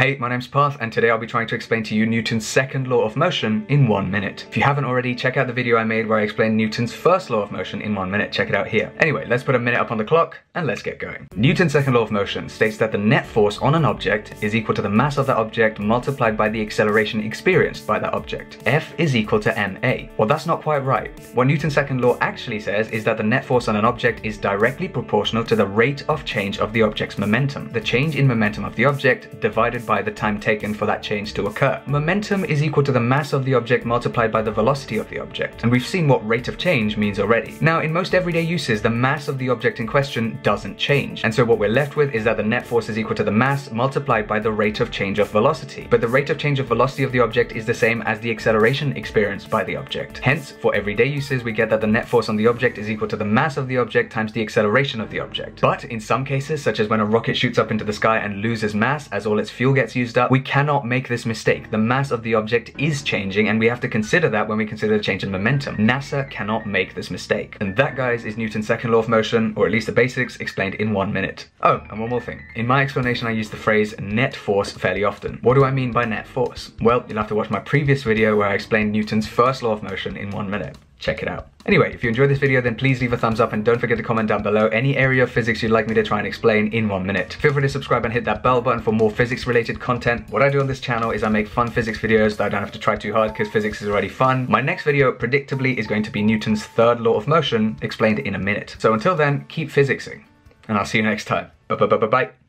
Hey, my name's Parth, and today I'll be trying to explain to you Newton's second law of motion in one minute. If you haven't already, check out the video I made where I explained Newton's first law of motion in one minute. Check it out here. Anyway, let's put a minute up on the clock, and let's get going. Newton's second law of motion states that the net force on an object is equal to the mass of that object multiplied by the acceleration experienced by that object. F is equal to ma. Well, that's not quite right. What Newton's second law actually says is that the net force on an object is directly proportional to the rate of change of the object's momentum. The change in momentum of the object divided by the time taken for that change to occur. Momentum is equal to the mass of the object multiplied by the velocity of the object, and we've seen what rate of change means already. Now, in most everyday uses, the mass of the object in question doesn't change, and so what we're left with is that the net force is equal to the mass multiplied by the rate of change of velocity. But the rate of change of velocity of the object is the same as the acceleration experienced by the object. Hence, for everyday uses, we get that the net force on the object is equal to the mass of the object times the acceleration of the object. But in some cases, such as when a rocket shoots up into the sky and loses mass as all its fuel gets used up, we cannot make this mistake. The mass of the object is changing and we have to consider that when we consider the change in momentum. NASA cannot make this mistake. And that, guys, is Newton's second law of motion, or at least the basics, explained in one minute. Oh, and one more thing. In my explanation, I use the phrase net force fairly often. What do I mean by net force? Well, you'll have to watch my previous video where I explained Newton's first law of motion in one minute check it out. Anyway, if you enjoyed this video, then please leave a thumbs up and don't forget to comment down below any area of physics you'd like me to try and explain in one minute. Feel free to subscribe and hit that bell button for more physics related content. What I do on this channel is I make fun physics videos that I don't have to try too hard because physics is already fun. My next video, predictably, is going to be Newton's third law of motion explained in a minute. So until then, keep physicsing, and I'll see you next time. Bye bye bye bye bye.